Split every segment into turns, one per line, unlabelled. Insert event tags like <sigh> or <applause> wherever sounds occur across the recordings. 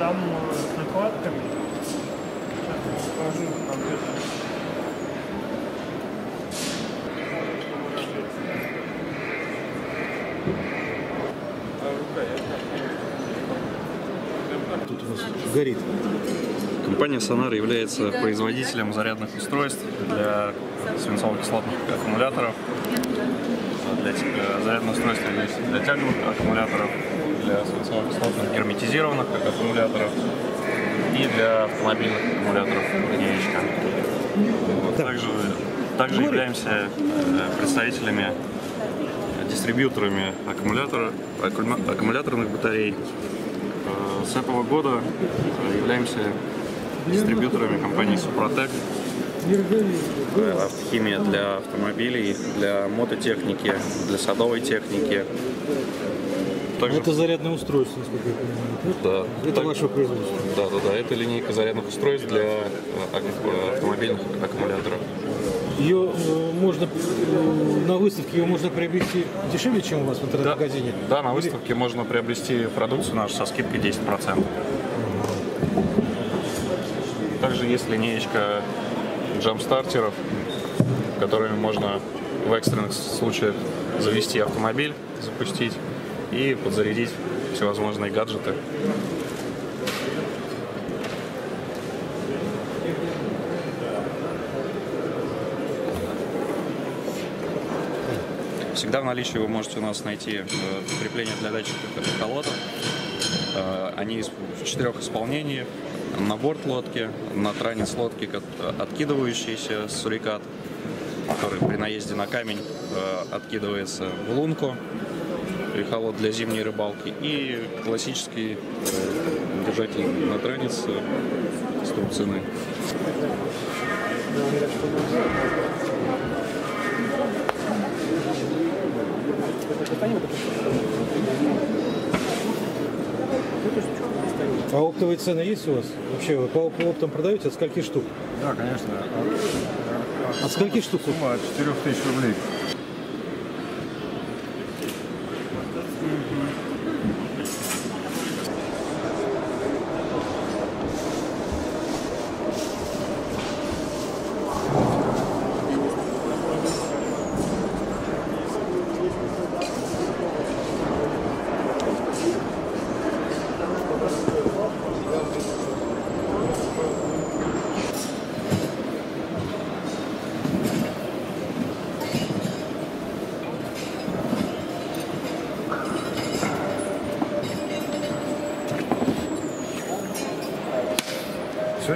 Там э, с накладками. Сейчас я покажу, там где-то.
Тут у нас горит.
Компания Sonar является производителем зарядных устройств для свинцово-кислотных аккумуляторов, для э, зарядных устройств есть для тяговых аккумуляторов, для свинцово-кислотных герметизированных аккумуляторов и для автомобильных аккумуляторов. Вот. Также, также являемся э, представителями, дистрибьюторами аккумулятора, аккумуляторных батарей. С этого года являемся дистрибьюторами компании Супротек. Э, Автохимия для автомобилей, для мототехники, для садовой техники. Также,
Это зарядное устройство, насколько я понимаю.
да,
Это
так-
ваше производство.
Да, да, да. Это линейка зарядных устройств для э, э, автомобильных аккумуляторов.
Ее можно на выставке ее можно приобрести дешевле, чем у вас в интернет-магазине.
Да, на
Или-
выставке можно приобрести продукцию нашу со скидкой 10%. Также есть линеечка джамстартеров, которыми можно в экстренных случаях завести автомобиль, запустить и подзарядить всевозможные гаджеты. Всегда в наличии вы можете у нас найти э, крепление для датчиков эхолотов. Э, Они в четырех исполнениях. На борт лодки, на транец лодки, откидывающийся сурикат, который при наезде на камень э, откидывается в лунку, эхолот для зимней рыбалки и классический держатель на транец э, струбцины.
А оптовые цены есть у вас? Вообще вы по оптам продаете? От скольки штук?
Да, конечно.
От скольки штук?
Сумма от 4 тысяч рублей.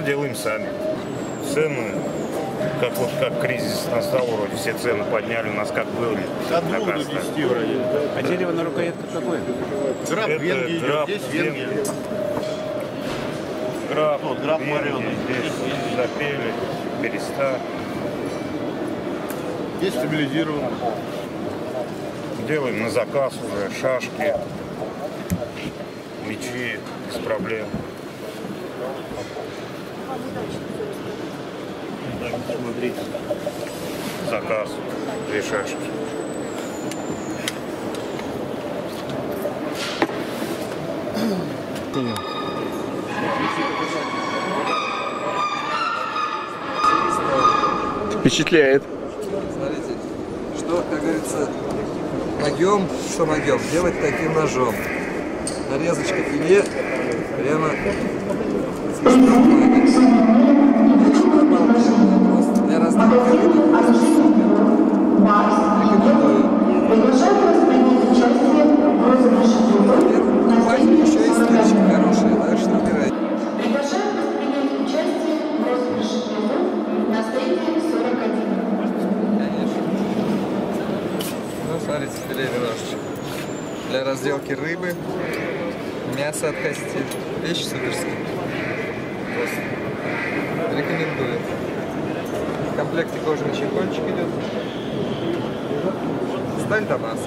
Делаем сами. Цены, как вот как кризис настал, вроде все цены подняли, у нас как были.
От 2 до. 10 вроде.
А дерево на рукоятках какое?
Граб
Это
Венгии идет,
граб,
здесь
Венгия. Граб,
Вот, граб
Венгия,
вареный.
здесь запели, береста.
Здесь стабилизировано.
Делаем на заказ уже шашки, мечи без проблем. Смотрите, заказ, две шашки.
Впечатляет.
Смотрите, что, как говорится, могем, что могем, делать таким ножом. Нарезочка филе прямо магазин «Оружейный бюро» «Марс» вас принять участие в розыгрыше призов на стиле 41.
Приглашает вас принять участие в розыгрыше призов на стиле 41.
Ну. Для разделки рыбы, мясо от кости. Вещи суперские. В комплекте кожаный чехольчик идет. Сталь Дамас.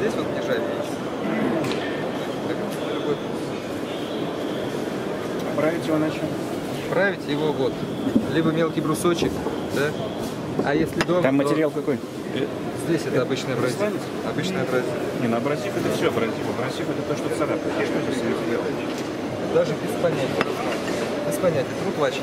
Здесь вот нержавеющий. Любой
Править его на чем?
править его вот либо мелкий брусочек, да, а если дома,
Там
то
материал какой?
здесь это обычный абразив, обычный абразив.
Не, на абразив это все абразив. Абразив это то, что царапает. И что здесь делать?
Даже без понятия. Без понятия. Труд лачи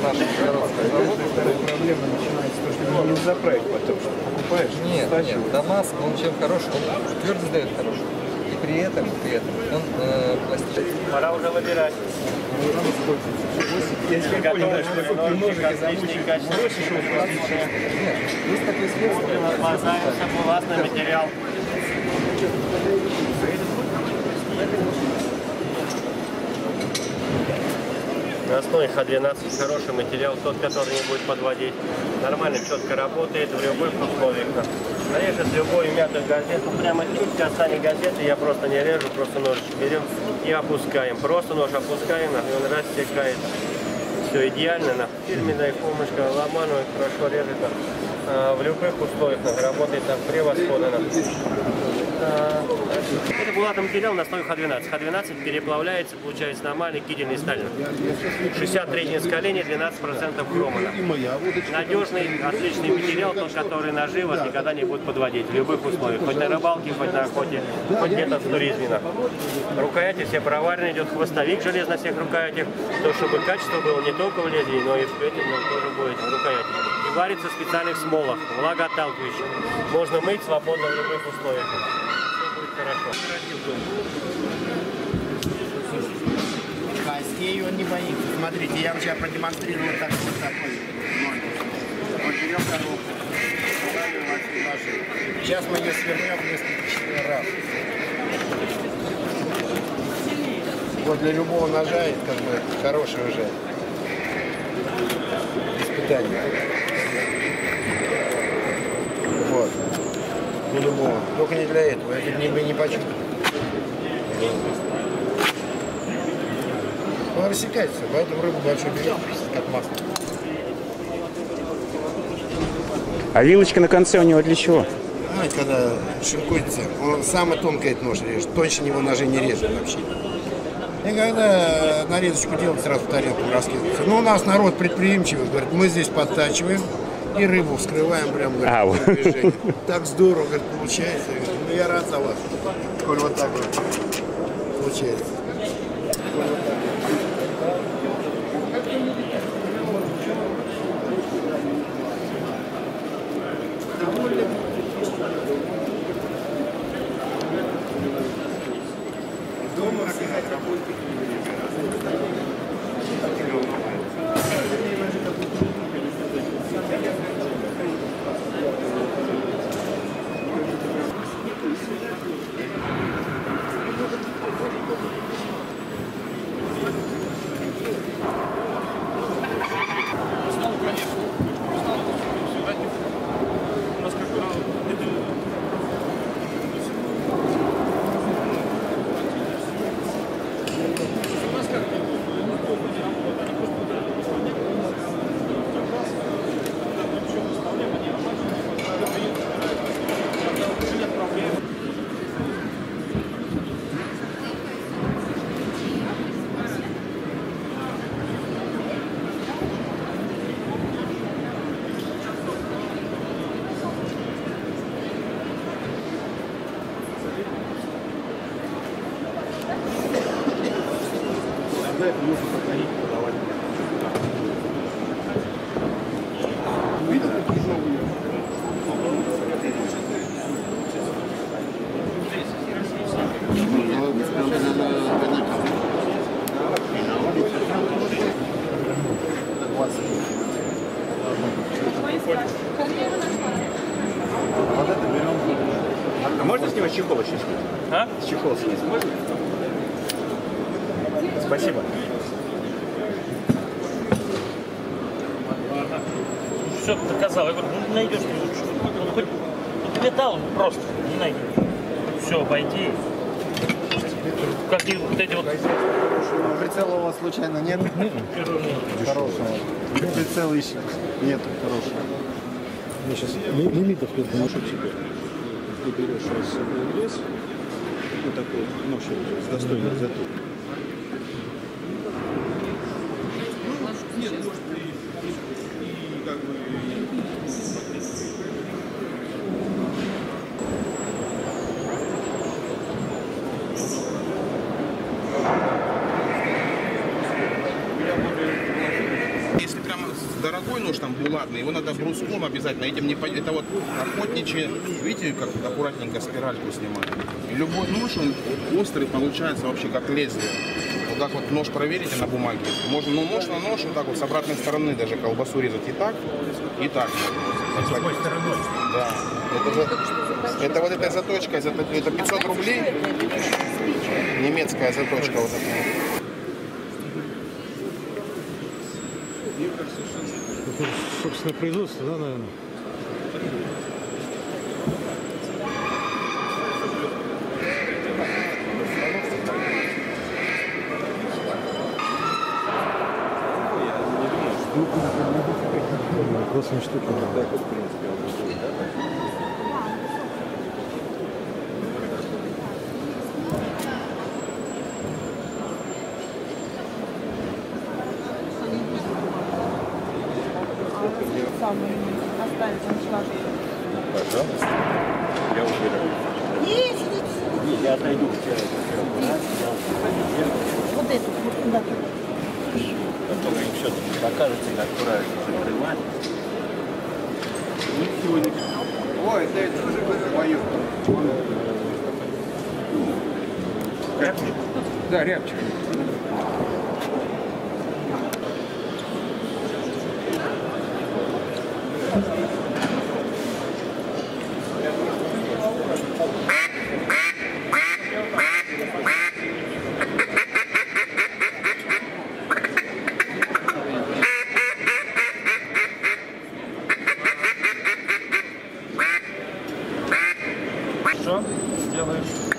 делают. На нашем городском заводе.
Вторая проблема начинается то, что его не заправить потом, что покупаешь,
Нет, нет, Дамаск, он чем хорош, он твердость дает хорошую. И при этом, при этом он э, пластичный.
Пора уже выбирать.
Я теперь понял, да, что такой ножик и замучить бросишь его.
Нет, есть такое средство.
Глазаемся, классный материал. На основе Х12 хороший материал, тот, который не будет подводить. Нормально, четко работает в любых условиях. Режет любую мятую газету, прямо чуть касание газеты, я просто не режу, просто ножичек берем и опускаем. Просто нож опускаем, и он рассекает. Все идеально, на фирменная помощка, ломану хорошо режет. А, В любых условиях работает там превосходно. А, Это булатный материал на основе Х12. Х12 переплавляется, получается нормальный кительный сталь. 63 скаление, 12% хромана. Надежный, отличный материал, тот, который ножи вас никогда не будет подводить в любых условиях. Хоть на рыбалке, хоть на охоте, хоть где-то в туризме. Рукояти все проварено, идет хвостовик желез на всех рукоятях, то, чтобы качество было не только в лезвии, но и в этим тоже будет в рукояти. И варится в специальных смолах, влагоотталкивающих. Можно мыть свободно в любых условиях. Все будет хорошо.
Костей он не боится. Смотрите, я вам сейчас продемонстрирую так вот такой. Вот берем коробку. Сейчас мы ее свернем несколько раз. Вот для любого ножа это как бы хорошее уже испытание. Вот. Для любого. Только не для этого. Это не, не почувствую. Он рассекается, поэтому рыбу большой берет, как масло.
А вилочка на конце у него для чего?
Знаете, когда шинкуется, он самый тонкий этот нож режет, тоньше него ножи не режет вообще. И когда нарезочку делать, сразу в тарелку раскидывается. Ну, у нас народ предприимчивый, говорит, мы здесь подтачиваем и рыбу вскрываем прям, говорит,
А, вот.
Так здорово, говорит, получается. Я говорю, ну, я рад за вас, коль вот так вот получается.
А можно с него чехол еще снять?
А?
Чехол можно? Спасибо.
Все доказал. Я говорю, ну найдешь ты лучше. Он хоть дал, он просто не найдешь.
все обойти. Как и вот эти вот
Прицела у вас случайно нет? Хорошего. Прицел ищем. Нет хорошего.
Я сейчас лимитов тут ношу себе. Ты берешь с собой в лес, вот такой нож с достойной затылкой.
Если прямо дорогой нож, там булатный, его надо бруском обязательно. Этим не пойдет. Это вот охотничьи, видите, как аккуратненько спиральку снимают. Любой нож, он острый получается вообще как лезвие. Вот так вот нож проверите на бумаге. Можно, ну нож на нож, вот так вот с обратной стороны даже колбасу резать и так, и так. С какой стороной? Да. Это, за- это вот эта заточка, это это 500 рублей. Немецкая заточка вот эта.
Собственно, производство, да, наверное? Классная штука.
Оставить аншлаг.
Я убираю. Я отойду к тебе.
Вот эту, вот туда.
Потом им все-таки покажете, как правильно закрывать.
Ой, да это уже в бою. Да, рябчик.
Что сделаешь?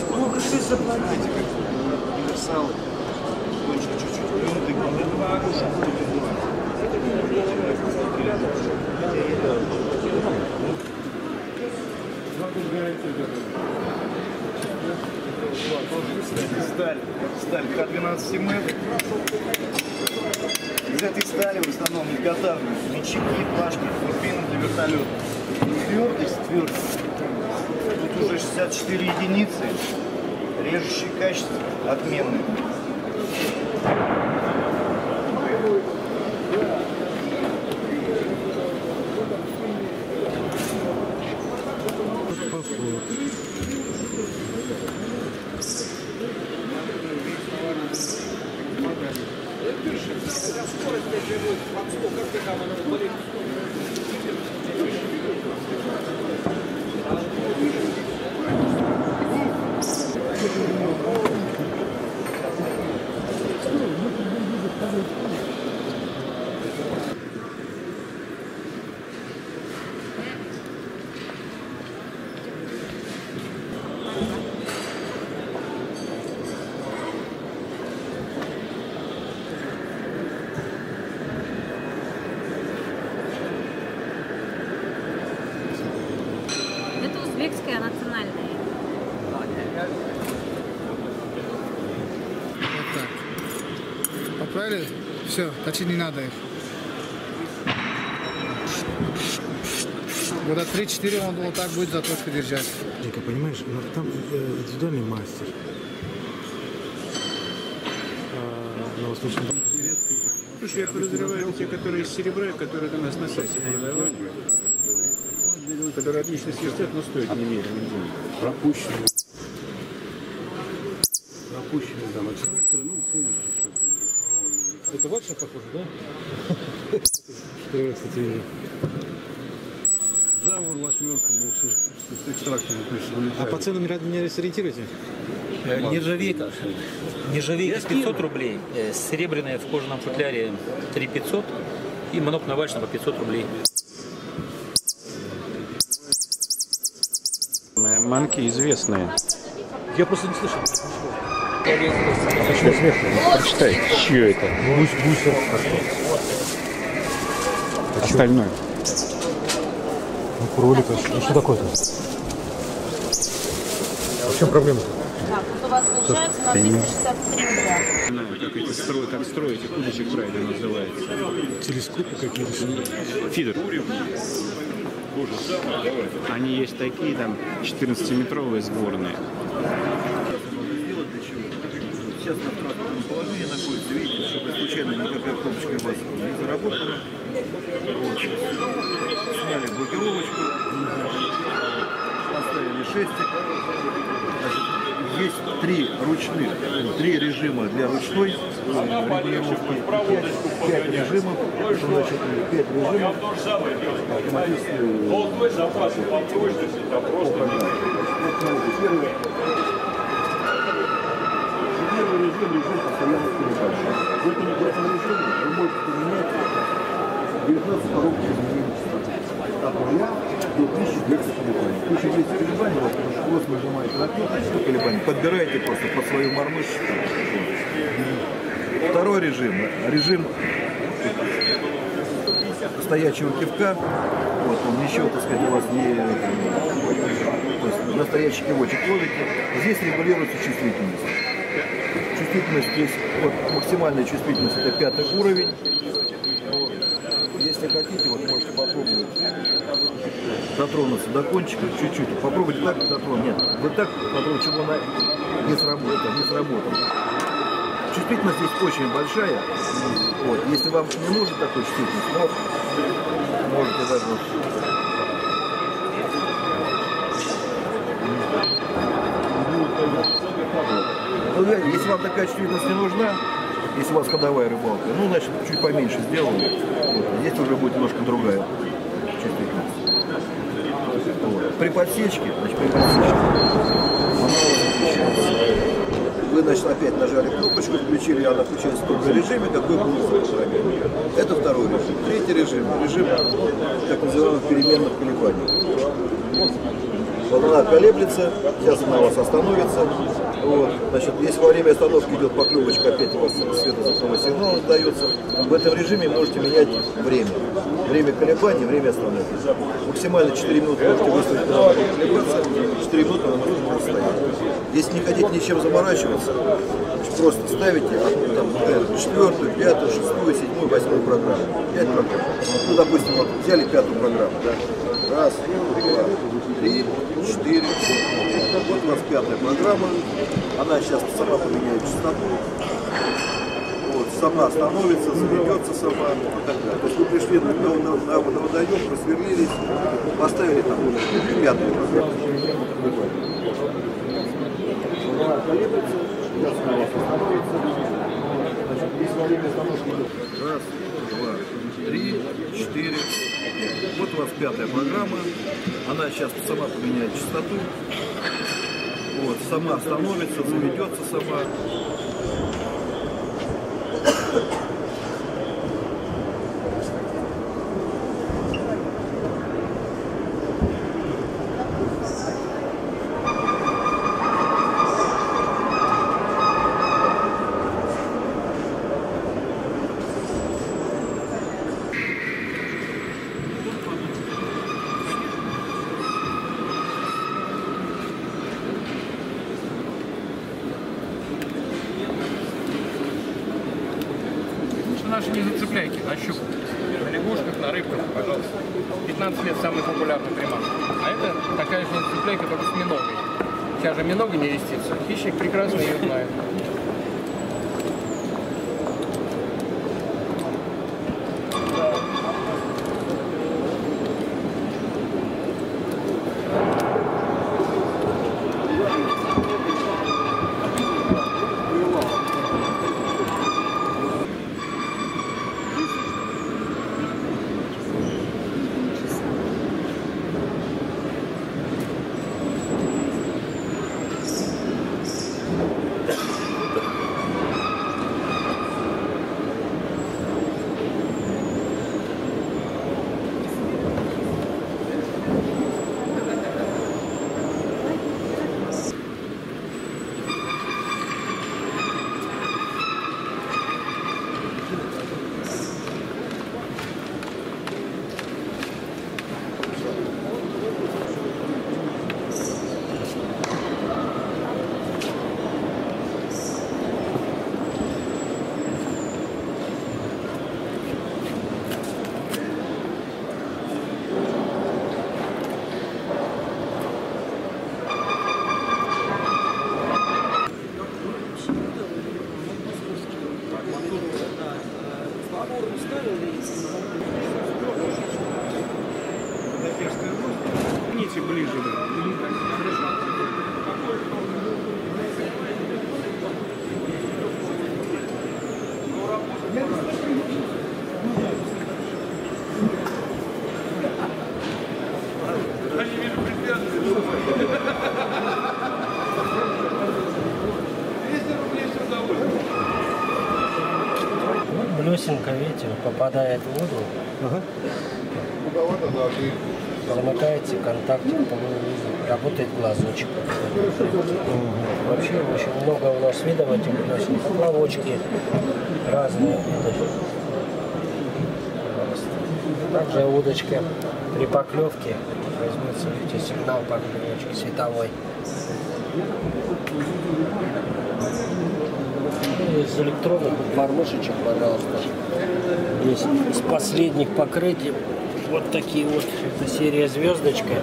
Сколько ты заплатите? Универсалы. Точно чуть-чуть. Минуты, два Сталь, сталь К-12 МФ. Из этой стали в основном изготавливают мячики, плашки, турбины для вертолета. Твердость, твердость. Тут уже 64 единицы. Режущее качество отменное.
Это узбекская национальная.
Вот так. Поправили? Все, точить не надо их. Года 3-4 он вот так будет заточку держать.
Женька, понимаешь, ну, там э, индивидуальный мастер. А, на Восточном
Слушай, я подозреваю, те, которые из серебра, которые у нас на сайте продавали, которые отлично свистят, но стоят немерено денег.
Пропущенные. Пропущенные от трактора, ну, полностью все.
Это ваша похоже, да? Первый раз, кстати, вижу.
Восьмерка был с, с экстрактом,
А по ценам не?
Э, Нержавейка. Нержавейка 500 рублей, э, серебряная в кожаном футляре 3500 и монокновачная по 500 рублей.
Манки известные.
Я просто не слышал.
Почему сверху? Прочитай, чье это? Гусь, гусер. Остальное.
Ну, кролик, а что такое-то? А в чем проблема?
Так, вот у вас получается на 363 рубля.
как эти строят, как строить, удочек правильно называется.
Телескопы какие-то.
Фидер. Они есть такие, там, 14-метровые сборные.
Сейчас. Сняли блокировочку, поставили шестик. Значит, есть три ручных, три режима для ручной регулировки, пять, пять режимов, что значит пять режимов автоматически Первый Первый режим, режим постоянного колебания. В этом, режиме вы можете поменять 19 коробок изменений. От нуля до 1200 колебаний. 1200 колебаний, вот, хвост нажимаете на кнопочку колебаний, подбираете просто под свою мормышечку. Второй режим, режим стоячего кивка. Вот, он ничего, так сказать, у вас не... Настоящий кивочек ловите. Здесь регулируется чувствительность. Чувствительность здесь, вот максимальная чувствительность это пятый уровень. Вот. Если хотите, вот можете попробовать дотронуться до кончика чуть-чуть. Попробуйте так дотронуться. Нет, вы так дотронуться, чтобы она не сработала. Не сработала. Чувствительность здесь очень большая. Вот. Если вам не нужен такой чувствительность, но можете даже Ну, да, если вам такая чувствительность не нужна, если у вас ходовая рыбалка, ну, значит, чуть поменьше сделали. Вот. Здесь уже будет немножко другая чувствительность. Вот. При подсечке, значит, при подсечке, она у вас включается. Вы, значит, опять нажали кнопочку, включили, она включается в том же режиме, какой был запрограммирован. Это второй режим. Третий режим, режим так называемых переменных колебаний. Вот она колеблется, сейчас она у вас остановится. Вот. Значит, если во время остановки идет поклевочка, опять у вас светозвуковой сигнал дается. В этом режиме можете менять время. Время колебаний, время остановки. Максимально 4 минуты можете выставить, будет колебаться, 4 минуты она может стоять. Если не хотите ничем заморачиваться, просто ставите а, там, четвертую, пятую, шестую, седьмую, восьмую программу. Пять программ. Ну, допустим, вот взяли пятую программу, да? Раз, два, три, четыре. Вот у нас пятая программа. Она сейчас сама поменяет частоту. Сама остановится, заведется сама и так далее. То есть вы пришли на, на, на, на водоем, просверлились, поставили там пятую программу. Она колеблется, сейчас она у вас остановится. Значит, если во время остановки идет раз, два, три, четыре. Вот у вас пятая программа. Она сейчас сама поменяет частоту. Вот, сама остановится, заведется сама.
Блесенка, видите, попадает в воду. Замыкается контактик, работает глазочек. Вообще очень много у нас видов этих блесен. Поплавочки разные виды. Также удочка при поклевке возьмется, видите, сигнал поклевочки световой. Из электронных мормышечек, пожалуйста. Есть с последних покрытий вот такие вот. Это серия звездочка.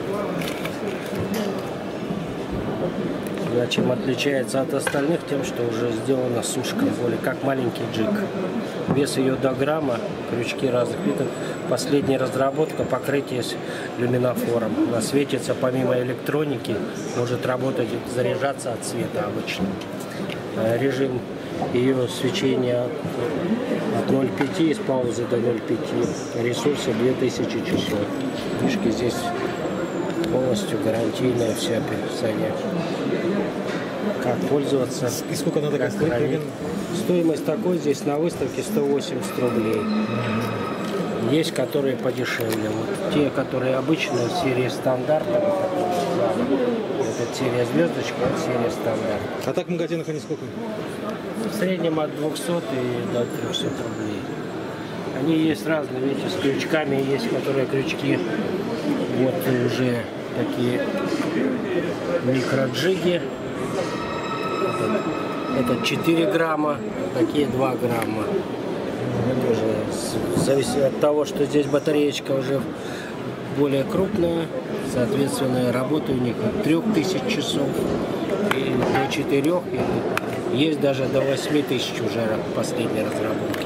Чем отличается от остальных, тем, что уже сделана сушка более как маленький джиг. Вес ее до грамма, крючки разных видов. Последняя разработка покрытие с люминофором. Она светится помимо электроники, может работать, заряжаться от света обычно. Э, Режим ее свечения от 0,5 с паузы до 0,5. Ресурсы 2000 часов. Фишки здесь полностью гарантийное все описание. Как пользоваться.
И сколько надо
как
стоит
хранить. Стоимость такой здесь на выставке 180 рублей. Есть, которые подешевле. Вот те, которые обычные в серии стандарт, там такой, да, это серия звездочка, серия стандарт.
А так в магазинах они сколько?
В среднем от 200 и до 300 рублей. Они есть разные, видите, с крючками есть, которые крючки вот уже такие микроджиги. Это, это 4 грамма, такие 2 грамма. Это уже зависит от того, что здесь батареечка уже более крупная, соответственно, работа у них от 3000 часов и до 4, и есть даже до 8000 уже последней разработки.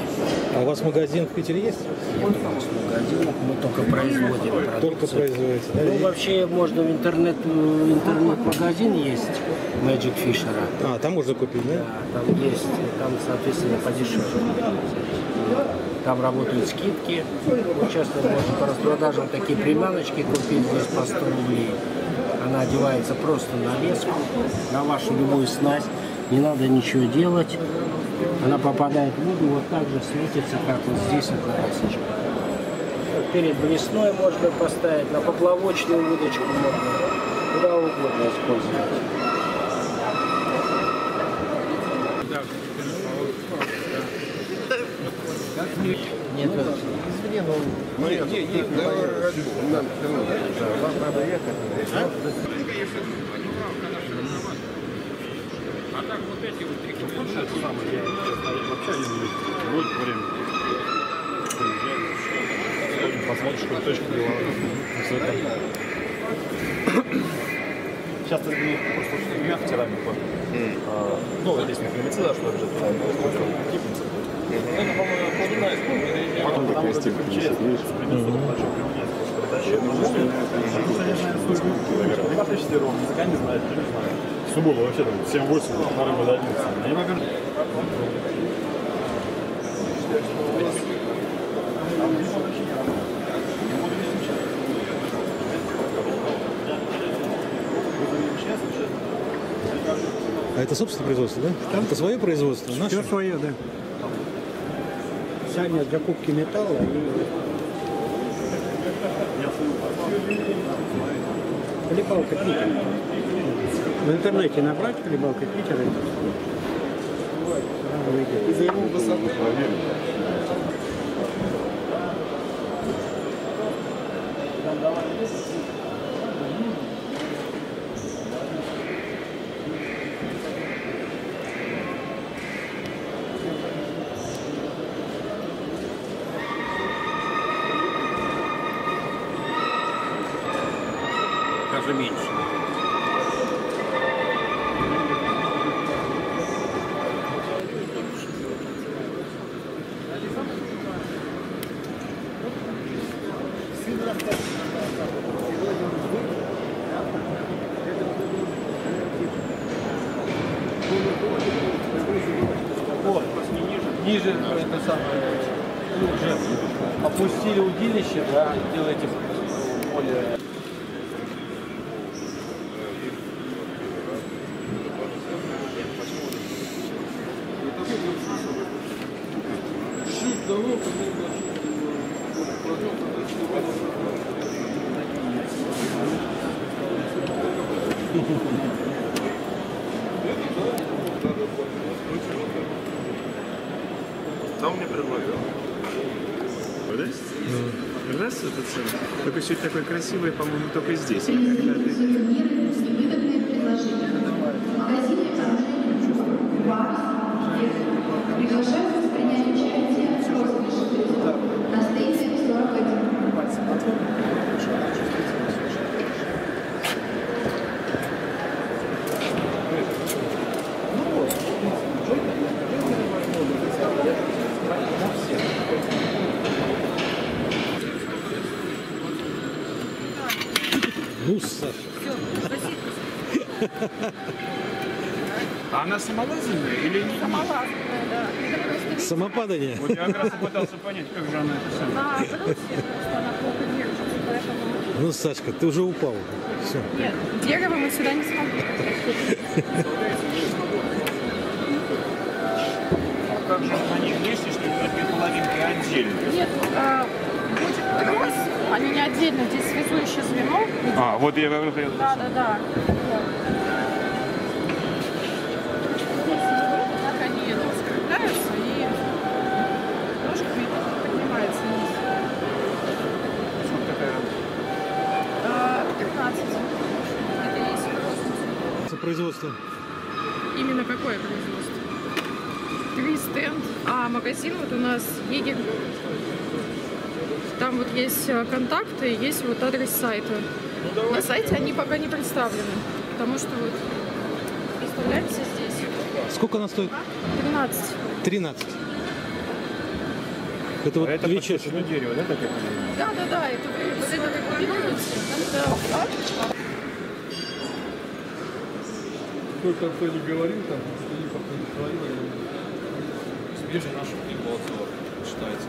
А у вас магазин в Питере есть?
Нет у нас магазинов, мы только производим продукцию.
Только производите, да?
Ну, вообще можно в интернет, интернет-магазин есть Magic Fisher.
А, там можно купить, да?
Да, там есть, там, соответственно, подешевле. Там работают скидки. Вот Часто можно по распродажам такие приманочки купить здесь по 100 рублей. Она одевается просто на леску, на вашу любую снасть. Не надо ничего делать. Она попадает в воду, вот так же светится, как вот здесь вот на лесочке. Вот Перед блесной можно поставить, на поплавочную удочку можно, куда угодно использовать. Нет, извини, но мы не, не, нам вам надо ехать.
А так вот эти вот три купюры, это самое, я вообще не буду. Будет время. Посмотришь, какой точки Сейчас ты мне просто я в керамику. А, Ну, здесь не климатиза, что это же кипница. Это, по-моему, полдна из Потом там уже включается, принесут значок Ребята ищите ровно, языка не кто не знает. В субботу вообще там 7-8, на рыбу до 11. Они покажут.
А это собственное производство, да? Это свое производство? Наше?
Все свое, да. Сами для кубки металла и Хлебалка Питер. В интернете набрать хлебалка Питер. и сразу выйдет.
И за его высоту.
Даже
Ниже это самое, уже опустили удилище, да, делаете более...
Кто мне предлагал? Да? Раз этот самый. Только все такое красивое, по-моему, только здесь. Когда ты-
Приглашаются принять участие в розыгрыше на стенде 41.
Ну, Саша.
А она самолазанная или не?
Самолазная, да.
Самопадание.
Вот я как раз пытался понять, как же она это самое.
На брусья просто она плохо держится, поэтому...
Ну, Сашка, ты уже упал. Все.
Нет, дерево мы сюда не смогли.
А как же они вместе, что две половинки отдельно?
Нет, а, будет трос, они не отдельно, здесь связующее звено.
А, вот я говорю, я-
Да, да, да.
Производство.
Именно какое производство? Три стенд, а магазин вот у нас Егерь. Там вот есть э, контакты, есть вот адрес сайта. На сайте они пока не представлены, потому что вот представляемся здесь.
Сколько она стоит?
13.
13. Это вот
Это
две
почти
части.
ну, дерево, да, так я понимаю?
Да, да, да, это вы вот это как делаете. Это
Сколько кто не говорил, там, что не говорил,
Свежий наш книгу отзывов читайте.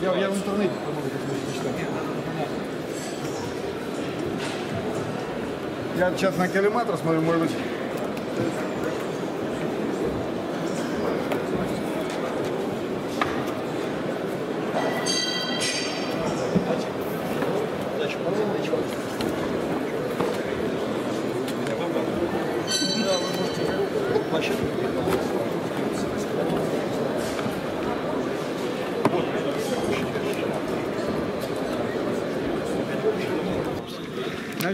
Я, я в интернете, по-моему, как читал. Я сейчас на коллиматор смотрю, может быть,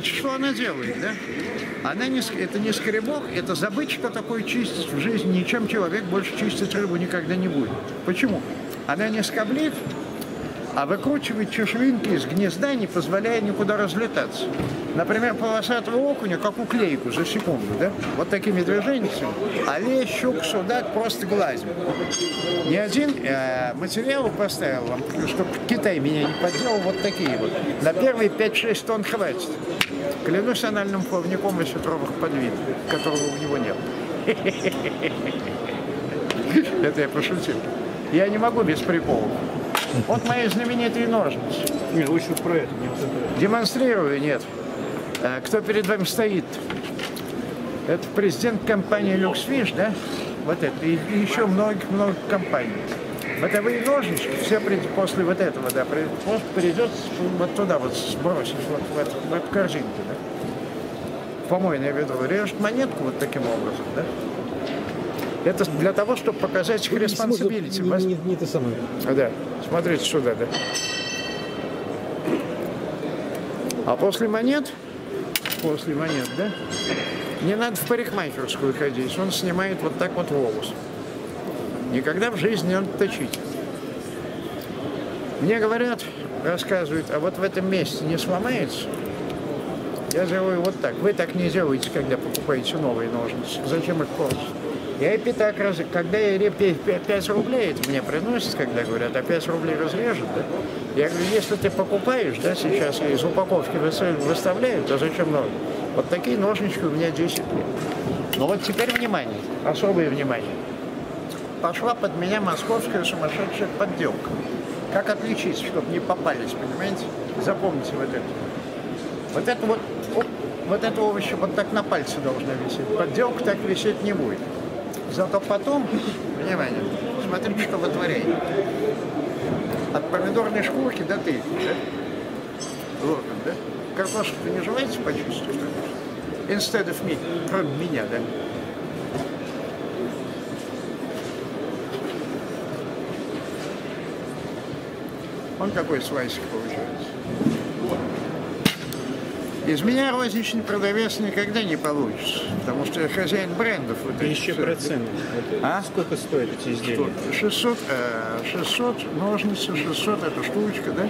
Значит, что она делает, да? Она не, это не скребок, это забычка такой чистить в жизни. Ничем человек больше чистить рыбу никогда не будет. Почему? Она не скоблит, а выкручивает чешуинки из гнезда, не позволяя никуда разлетаться. Например, полосатого окуня, как уклейку, за секунду, да? Вот такими движениями. А лещ, щук, судак просто глазим. Ни один э, материал поставил вам, чтобы Китай меня не подделал, вот такие вот. На первые 5-6 тонн хватит. Клянусь анальным плавником из сетровых подвид, которого у него нет. <laughs> Это я пошутил. Я не могу без приколов. Вот мои знаменитые ножницы.
Нет, лучше про это.
Демонстрирую, нет. А Кто перед вами стоит? Это президент компании Luxfish, да? Вот это. И еще многих-многих компаний. Бытовые ножнички, все после вот этого, да, придется вот туда вот сбросить, вот в эту, в эту корзинку, да. Помойное ведро. Режет монетку вот таким образом, да. Это для того, чтобы показать их responsibility.
Не, не, не то самое.
Да, смотрите сюда, да. А после монет, после монет, да, не надо в парикмахерскую ходить, он снимает вот так вот волос. Никогда в жизни не точить. Мне говорят, рассказывают, а вот в этом месте не сломается? Я делаю вот так. Вы так не делаете, когда покупаете новые ножницы. Зачем их портить? Я и пятак раз, когда я 5 рублей это мне приносят, когда говорят, а 5 рублей разрежут, да? Я говорю, если ты покупаешь, да, сейчас из упаковки выс- выставляю, то зачем много? Вот такие ножнички у меня 10 лет. Но вот теперь внимание, особое внимание. Пошла под меня московская сумасшедшая подделка. Как отличить, чтобы не попались, понимаете? Запомните вот это. Вот это вот, оп, вот это овощи вот так на пальце должно висеть. Подделка так висеть не будет. Зато потом, внимание, смотрите, что вытворяет. От помидорной шкурки до тыквы, да? Лорком, да? Картошку не желаете почувствовать? Instead of me, кроме меня, да? Он какой слайсик получается. Из меня розничный продавец никогда не получится, потому что я хозяин брендов. Вот
И еще про цены.
А?
Сколько стоят эти изделия?
600, э, 600 ножницы, 600 это штучка, да?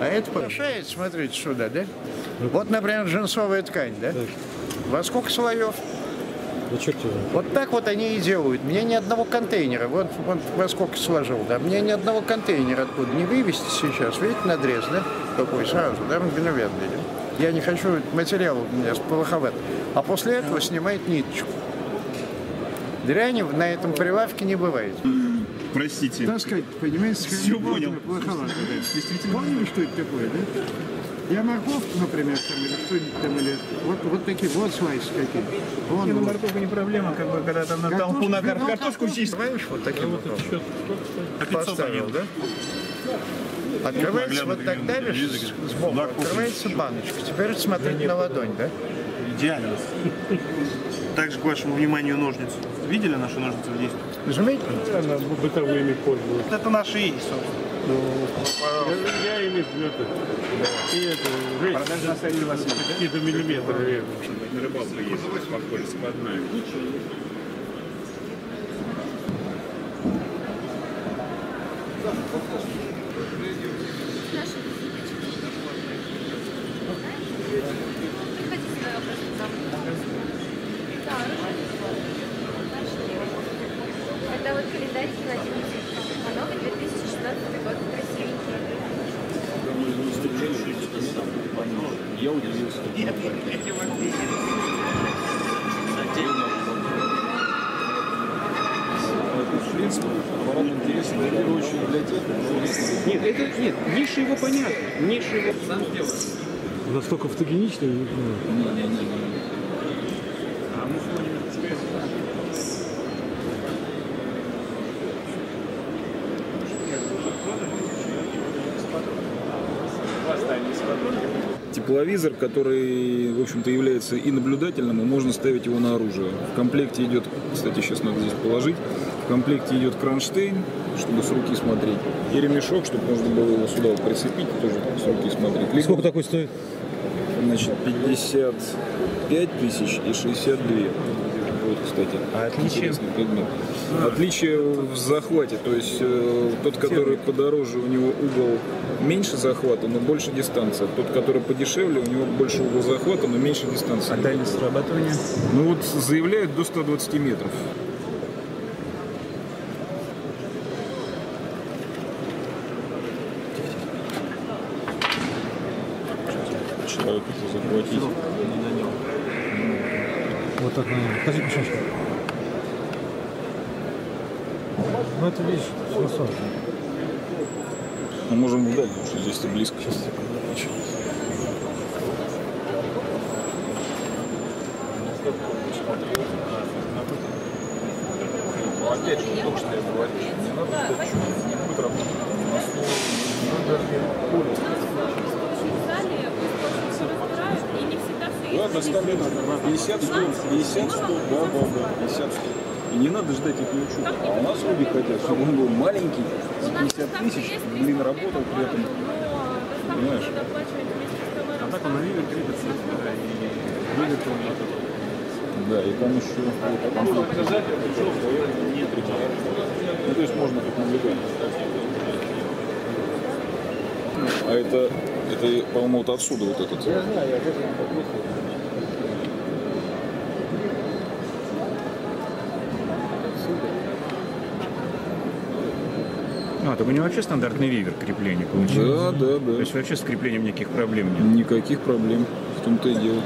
А это повышает, смотрите сюда, да? Вот, например, джинсовая ткань, да? Во сколько слоев? Вот так вот они и делают. Мне ни одного контейнера, вот, вот во сколько сложил, да, мне ни одного контейнера откуда не вывести сейчас. Видите, надрез, да? Такой сразу, да, мгновенный, да? Я не хочу, материал у меня сполоховат. А после этого снимает ниточку. Дряни на этом прилавке не бывает.
Простите.
Так сказать, понимаете,
Всё понял.
Плоховато, да. Действительно. Помнили, что это такое, да? Я морковку, например, там, или что-нибудь там, или вот, вот такие, вот слайсы какие. Вон,
Не, ну
вот.
морковка не проблема, как бы, когда там на толпу на кар- картошку чистить.
Знаешь, вот таким вот.
500
Поставил, да? Открывается вот так давишь сбоку, открывается баночка. Теперь смотрите на ладонь, да?
Идеально. Также к вашему вниманию ножницы. Видели наши ножницы в действии?
Разумеете?
Она бытовыми пользуется.
Это наши собственно.
Я, я ими это, и это, жесть, какие-то миллиметры.
Рыбалка есть, похоже, складная.
Это вот календарь Филадельфии. Много 2016 год. Красивенький.
Я удивился. В принципе, аппарат интересен, в первую очередь для тех, кто... Нет, это, нет, Сам сделать.
Настолько фотогенично, я не понимаю.
Тепловизор, который, в общем-то, является и наблюдательным, и можно ставить его на оружие. В комплекте идет, кстати, сейчас надо здесь положить, в комплекте идет кронштейн, чтобы с руки смотреть, и ремешок, чтобы можно было его сюда вот прицепить тоже с руки смотреть. Либо,
Сколько такой стоит?
Значит, 55 тысяч и 62. Вот, кстати,
А отличие?
интересный предмет. Отличие в захвате, то есть э, тот, который подороже, у него угол меньше захвата, но больше дистанция. Тот, который подешевле, у него больше угол захвата, но меньше дистанция. А
дальность срабатывания?
Ну вот заявляют до 120 метров. Захватить.
Вот так, наверное. Покажи кусочек. Ну, это видишь, высоко.
Мы можем ждать, потому что здесь-то близко.
Опять же, то, что я говорю, не надо ждать чего-то, не будет работать на основе,
Да, на 100 метров. 50 стоит, 50 стоит, да, да, да, 50 стоит. И не надо ждать от чуда. А у нас люди хотят, чтобы он был маленький, за 50 тысяч, блин, работал при этом. Понимаешь?
А так он на вивер крепится, да, и выйдет он.
Да, и там еще вот там
Можно показать,
Ну, то есть можно как наблюдать. А это, это, по-моему, вот отсюда вот этот.
Я знаю, я
А, так у него вообще стандартный вивер крепления получился? Да, да, да. То есть вообще с креплением никаких проблем нет? Никаких проблем. В том-то и дело.